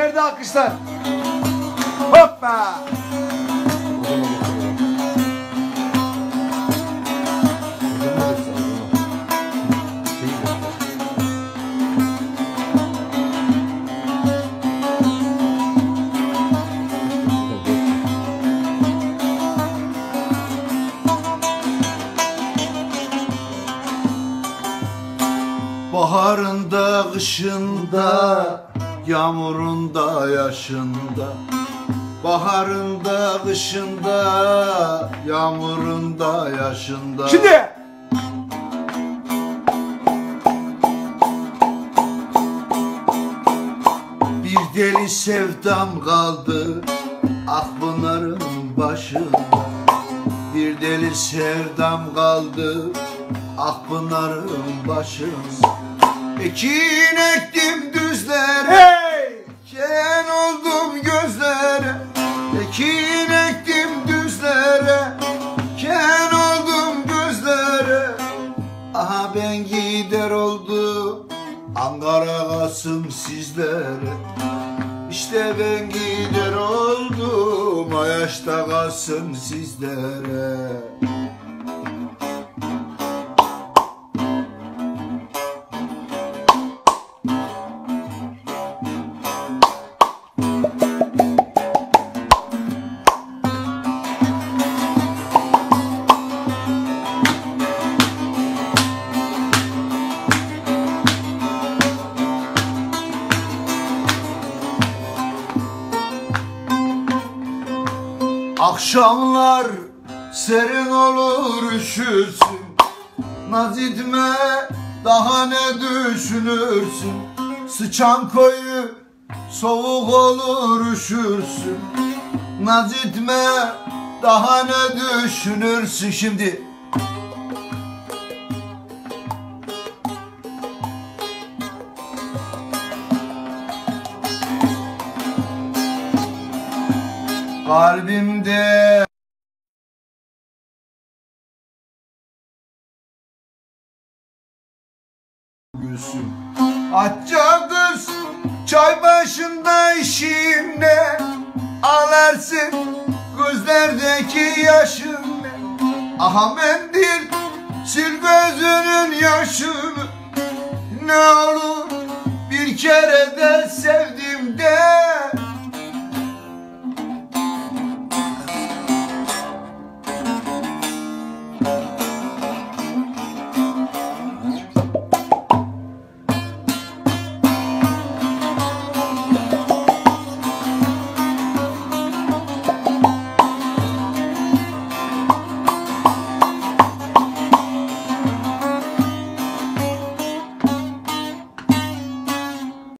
Nerede alkışlar? Hoppa. Baharında, kışında, yağmurunda, yaşında Baharında, kışında, yağmurunda, yaşında. Şimdi. Bir deli sevdam kaldı Akpınar'ın başında. Bir deli sevdam kaldı Akpınar'ın başında. Ekin ektim düzlere Hey. Ken oldum gözlere. Ekin ektim düzlere. Ken oldum gözlere. Aha ben gider oldu Ankara kalsın sizlere. İşte ben gider oldum Ayaşta kalsın sizlere Akşamlar serin olur üşürsün Naz daha ne düşünürsün? Sıçan koyu soğuk olur üşürsün. Naz daha ne düşünürsün? Şimdi Kalbimde Gülsüm Atça kız Çay başında işimle Ağlarsın Gözlerdeki yaşım Aha mendil Sil gözünün yaşını. Ne olur Bir kere de sevdim